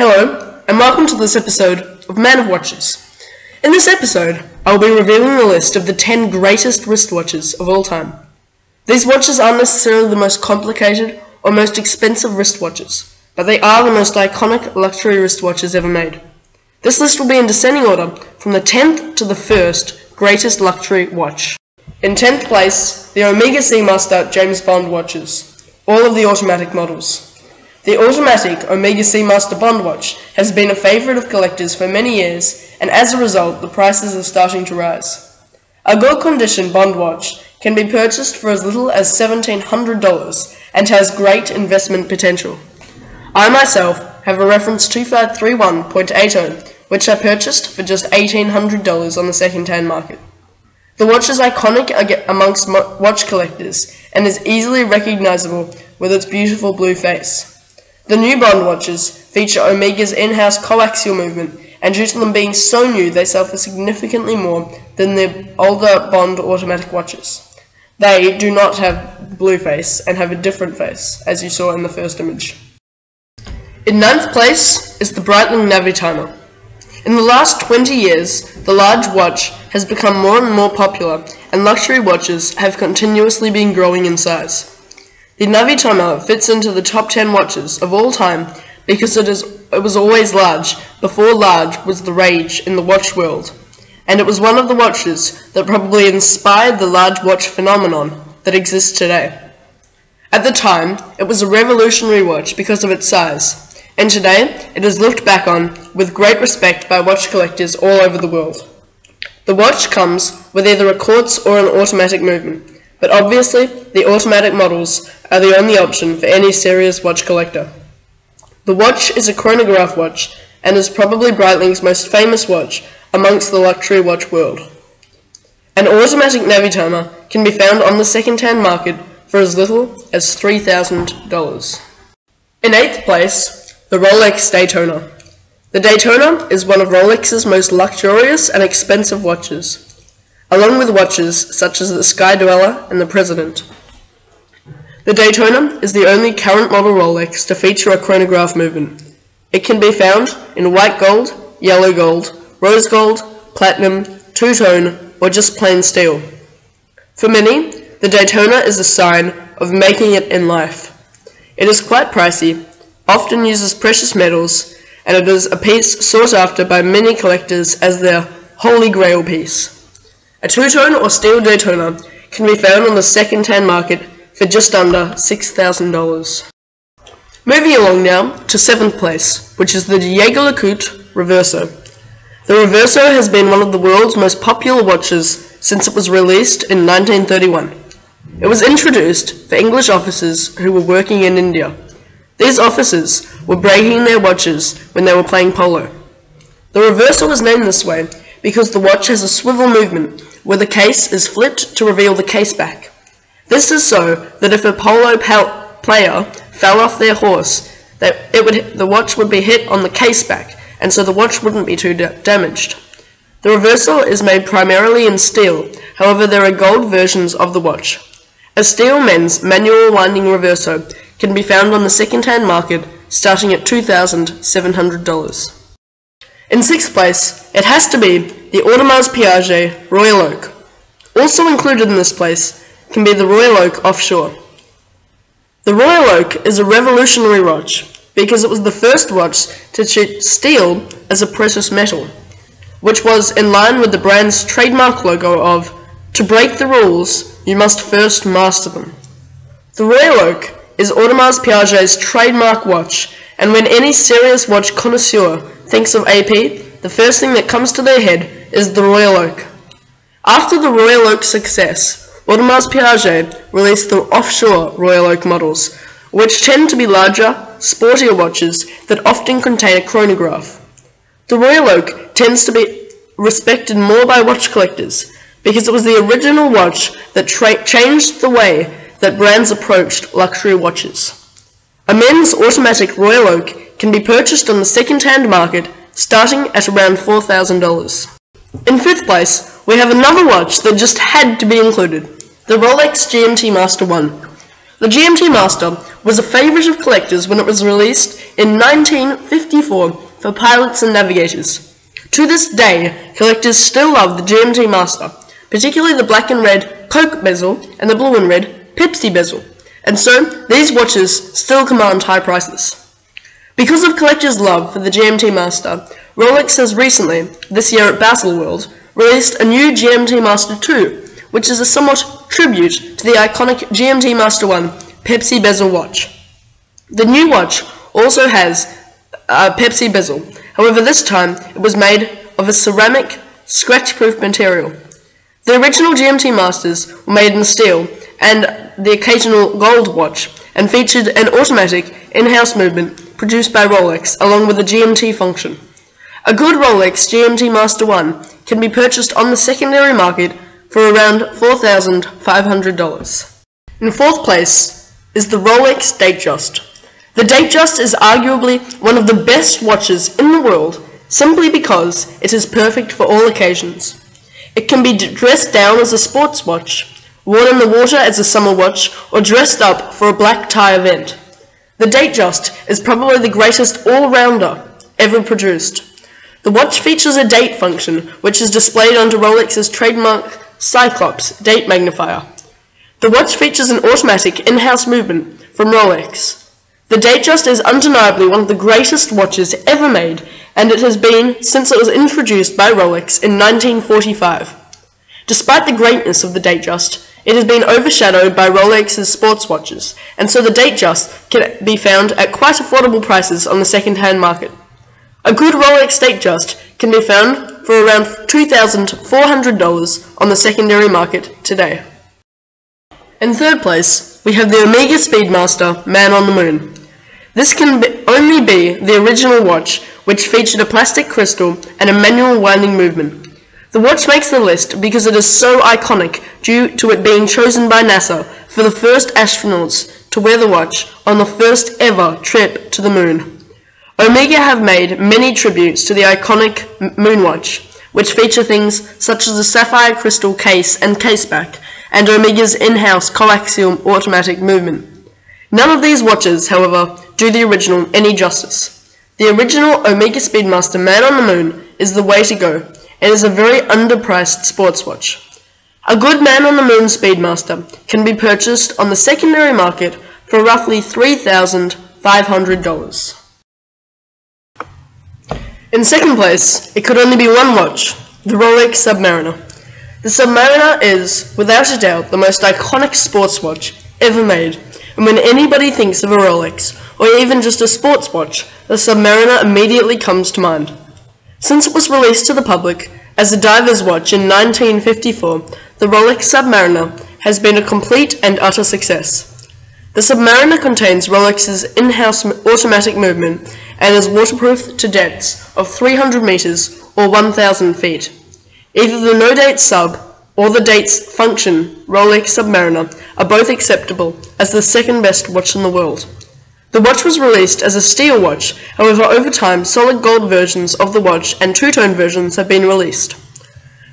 Hello, and welcome to this episode of Man of Watches. In this episode, I will be revealing the list of the 10 greatest wristwatches of all time. These watches aren't necessarily the most complicated or most expensive wristwatches, but they are the most iconic luxury wristwatches ever made. This list will be in descending order from the 10th to the 1st greatest luxury watch. In 10th place, the Omega Seamaster James Bond watches, all of the automatic models. The automatic Omega Seamaster Bond watch has been a favourite of collectors for many years, and as a result, the prices are starting to rise. A good condition Bond watch can be purchased for as little as $1,700 and has great investment potential. I myself have a reference 2531.80, which I purchased for just $1,800 on the second-hand market. The watch is iconic amongst watch collectors and is easily recognizable with its beautiful blue face. The new Bond watches feature Omega's in-house coaxial movement, and due to them being so new, they sell for significantly more than the older Bond automatic watches. They do not have blue face and have a different face, as you saw in the first image. In ninth place is the Breitling Navitimer. In the last 20 years, the large watch has become more and more popular, and luxury watches have continuously been growing in size. The Navitimer fits into the top 10 watches of all time because it, is, it was always large, before large was the rage in the watch world, and it was one of the watches that probably inspired the large watch phenomenon that exists today. At the time, it was a revolutionary watch because of its size and today it is looked back on with great respect by watch collectors all over the world. The watch comes with either a quartz or an automatic movement, but obviously the automatic models are the only option for any serious watch collector. The watch is a chronograph watch and is probably Breitling's most famous watch amongst the luxury watch world. An automatic Navitimer can be found on the second-hand market for as little as $3,000. In eighth place the Rolex Daytona. The Daytona is one of Rolex's most luxurious and expensive watches, along with watches such as the Sky Dweller and the President. The Daytona is the only current model Rolex to feature a chronograph movement. It can be found in white gold, yellow gold, rose gold, platinum, two-tone, or just plain steel. For many, the Daytona is a sign of making it in life. It is quite pricey, often uses precious metals, and it is a piece sought after by many collectors as their holy grail piece. A two-tone or steel Daytona can be found on the second-hand market for just under $6,000. Moving along now to seventh place, which is the Jaeger LeCoultre Reverso. The Reverso has been one of the world's most popular watches since it was released in 1931. It was introduced for English officers who were working in India. These officers were breaking their watches when they were playing polo. The Reverso was named this way because the watch has a swivel movement where the case is flipped to reveal the case back. This is so that if a polo player fell off their horse, that it would, the watch would be hit on the case back, and so the watch wouldn't be too da damaged. The Reverso is made primarily in steel, however there are gold versions of the watch. A steel men's manual winding reverso can be found on the second-hand market starting at $2,700. In sixth place, it has to be the Audemars Piguet Royal Oak. Also included in this place can be the Royal Oak Offshore. The Royal Oak is a revolutionary watch because it was the first watch to treat steel as a precious metal, which was in line with the brand's trademark logo of, to break the rules, you must first master them. The Royal Oak is Audemars Piguet's trademark watch, and when any serious watch connoisseur thinks of AP, the first thing that comes to their head is the Royal Oak. After the Royal Oak success, Audemars Piguet released the offshore Royal Oak models, which tend to be larger, sportier watches that often contain a chronograph. The Royal Oak tends to be respected more by watch collectors because it was the original watch that changed the way that brands approached luxury watches. A men's automatic Royal Oak can be purchased on the second-hand market starting at around $4,000. In fifth place, we have another watch that just had to be included, the Rolex GMT Master 1. The GMT Master was a favourite of collectors when it was released in 1954 for pilots and navigators. To this day, collectors still love the GMT Master, particularly the black and red Coke bezel and the blue and red Pepsi bezel, and so these watches still command high prices. Because of collectors' love for the GMT Master, Rolex has recently, this year at Baselworld, released a new GMT Master 2, which is a somewhat tribute to the iconic GMT Master 1 Pepsi bezel watch. The new watch also has a Pepsi bezel, however this time it was made of a ceramic, scratch-proof material. The original GMT Masters were made in steel and the occasional gold watch, and featured an automatic in-house movement produced by Rolex along with a GMT function. A good Rolex GMT Master 1 can be purchased on the secondary market for around $4,500. In fourth place is the Rolex Datejust. The Datejust is arguably one of the best watches in the world simply because it is perfect for all occasions. It can be dressed down as a sports watch, worn in the water as a summer watch, or dressed up for a black tie event. The Datejust is probably the greatest all-rounder ever produced. The watch features a date function, which is displayed under Rolex's trademark Cyclops date magnifier. The watch features an automatic in-house movement from Rolex. The Datejust is undeniably one of the greatest watches ever made, and it has been since it was introduced by Rolex in 1945. Despite the greatness of the Datejust, it has been overshadowed by Rolex's sports watches, and so the Datejust can be found at quite affordable prices on the second-hand market. A good Rolex Datejust can be found for around $2,400 on the secondary market today. In third place, we have the Omega Speedmaster Man on the Moon. This can be, only be the original watch, which featured a plastic crystal and a manual winding movement. The watch makes the list because it is so iconic due to it being chosen by NASA for the first astronauts to wear the watch on the first ever trip to the moon. Omega have made many tributes to the iconic Moonwatch, which feature things such as the sapphire crystal case and caseback, and Omega's in-house coaxial automatic movement. None of these watches, however, do the original any justice. The original Omega Speedmaster Man on the Moon is the way to go, and is a very underpriced sports watch. A good Man on the Moon Speedmaster can be purchased on the secondary market for roughly $3,500. In second place, it could only be one watch, the Rolex Submariner. The Submariner is, without a doubt, the most iconic sports watch ever made, and when anybody thinks of a Rolex, or even just a sports watch, the Submariner immediately comes to mind. Since it was released to the public as a diver's watch in 1954, the Rolex Submariner has been a complete and utter success. The Submariner contains Rolex's in-house automatic movement and is waterproof to depths of 300 meters or 1,000 feet. Either the no-date sub or the dates function Rolex Submariner are both acceptable as the second best watch in the world. The watch was released as a steel watch, however over time solid gold versions of the watch and two-tone versions have been released.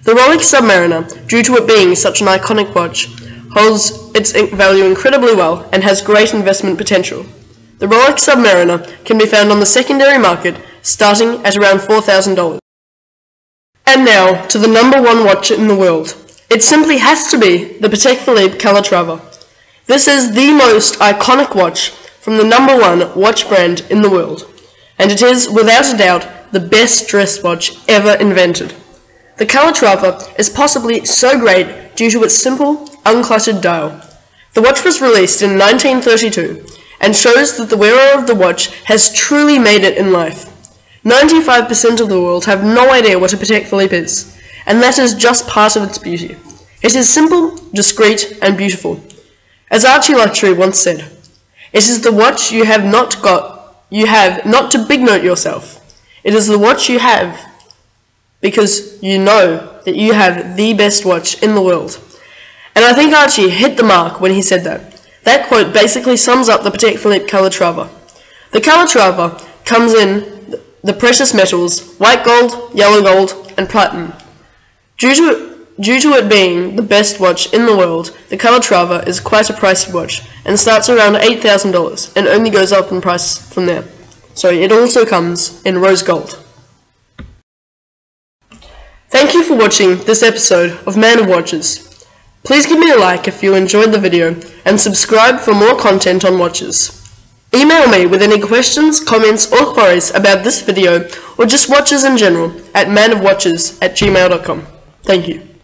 The Rolex Submariner, due to it being such an iconic watch, holds its value incredibly well and has great investment potential. The Rolex Submariner can be found on the secondary market starting at around $4,000. And now to the number one watch in the world. It simply has to be the Patek Philippe Calatrava. This is the most iconic watch from the number one watch brand in the world, and it is, without a doubt, the best dress watch ever invented. The Calatrava is possibly so great due to its simple, uncluttered dial. The watch was released in 1932 and shows that the wearer of the watch has truly made it in life. 95% of the world have no idea what a Patek Philippe is, and that is just part of its beauty. It is simple, discreet, and beautiful. As Archie Luxury once said, it is the watch you have not got, you have not to big note yourself. It is the watch you have because you know that you have the best watch in the world. And I think Archie hit the mark when he said that. That quote basically sums up the Patek Philippe Calatrava. The Calatrava comes in the precious metals white gold, yellow gold, and platinum. Due to Due to it being the best watch in the world, the Calatrava is quite a pricey watch and starts around $8,000 and only goes up in price from there. So it also comes in rose gold. Thank you for watching this episode of Man of Watches. Please give me a like if you enjoyed the video and subscribe for more content on watches. Email me with any questions, comments or queries about this video or just watches in general at manofwatches at gmail.com. Thank you.